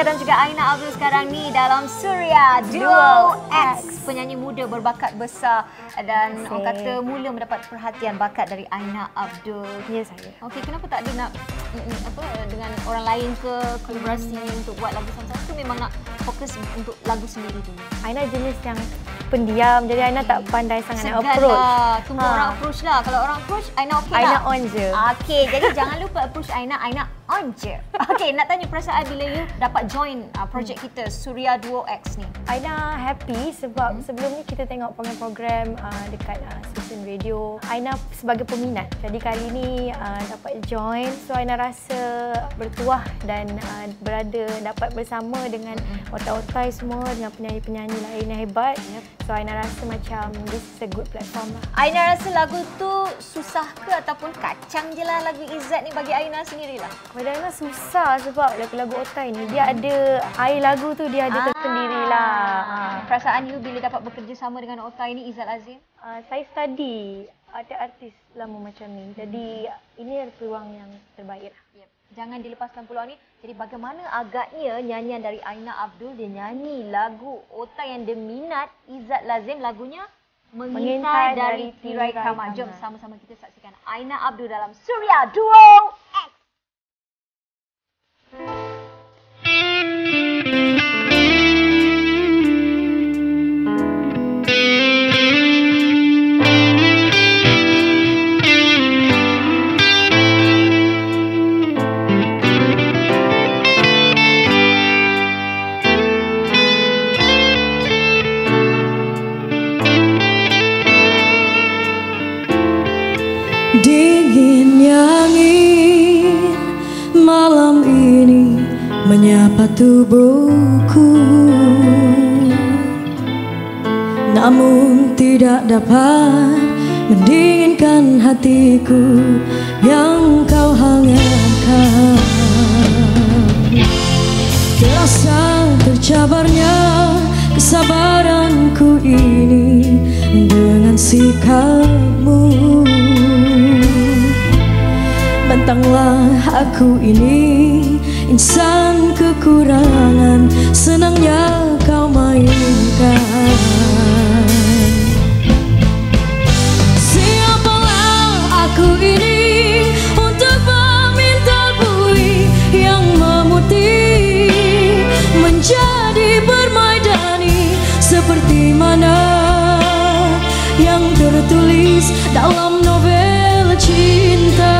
Pia dan juga Aina Abdul sekarang ni dalam Surya Duo X. Penyanyi muda berbakat besar dan orang kata mula mendapat perhatian bakat dari Aina Abdul. Ya saya. Okey, kenapa tak ada nak mm, mm, apa dengan orang lain ke kolaborasi hmm. untuk buat lagu sama-sama tu memang nak fokus untuk lagu sendiri dulu. Aina jenis yang pendiam jadi Aina tak pandai sangat Segan nak approach. Lah. Tunggu ha. orang approach lah. Kalau orang approach, Aina okey Aina lah. on je. Okey, jadi jangan lupa approach Aina. Aina on je. Okey, nak tanya perasaan bila you dapat join uh, projek kita Surya Duo X ni. Aina happy sebab hmm. sebelum ni kita tengok program-program uh, dekat uh, stesen radio. Aina sebagai peminat. Jadi kali ni uh, dapat join so Aina rasa bertuah dan uh, berada dapat bersama dengan hmm. otai-otai semua dengan penyanyi-penyanyi lain yang hebat. Yep. So Aina rasa macam this is a good platform lah. Aina rasa lagu tu susah ke ataupun kacang je lah lagu Izzat ni bagi Aina sendirilah? Pada Aina susah sebab lagu-lagu otai ni dia ada air lagu tu dia ada ah. tersendirilah. Ah. Perasaan you bila dapat bekerja sama dengan otai ni Izzat Azim? Uh, saya study ada artis lama macam ni. Jadi ini adalah peluang yang terbaik. Yep. Jangan dilepaskan peluang ni. Jadi bagaimana agaknya nyanyian dari Aina Abdul dia nyanyi lagu otai yang dia minat Izzat Lazim lagunya Mengintai, dari, dari Tirai Kamar. Jom sama-sama kita saksikan Aina Abdul dalam Surya Duo menyapa tubuhku? Namun tidak dapat mendinginkan hatiku yang kau hangatkan Terasa tercabarnya kesabaranku ini dengan sikapmu Bentanglah aku ini insan kekurangan senangnya kau mainkan. Siapalah aku ini seperti mana yang tertulis dalam novel cinta